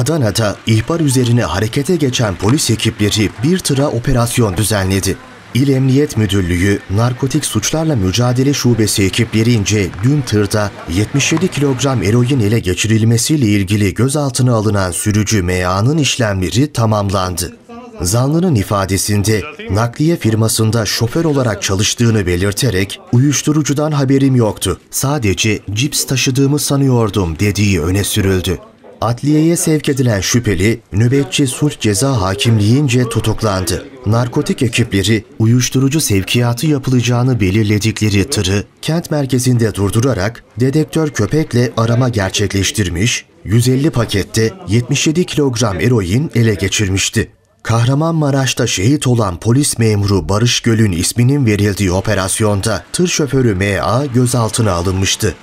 Adana'da ihbar üzerine harekete geçen polis ekipleri bir tıra operasyon düzenledi. İl Emniyet Müdürlüğü Narkotik Suçlarla Mücadele Şubesi ekiplerince dün tırda 77 kilogram eroin ele geçirilmesiyle ilgili gözaltına alınan sürücü MA'nın işlemleri tamamlandı. Zanlının ifadesinde nakliye firmasında şoför olarak çalıştığını belirterek uyuşturucudan haberim yoktu. Sadece cips taşıdığımı sanıyordum dediği öne sürüldü. Adliyeye sevk edilen şüpheli nöbetçi sulh ceza hakimliğince tutuklandı. Narkotik ekipleri uyuşturucu sevkiyatı yapılacağını belirledikleri tırı kent merkezinde durdurarak dedektör köpekle arama gerçekleştirmiş, 150 pakette 77 kilogram eroin ele geçirmişti. Kahramanmaraş'ta şehit olan polis memuru Barış Göl'ün isminin verildiği operasyonda tır şoförü MA gözaltına alınmıştı.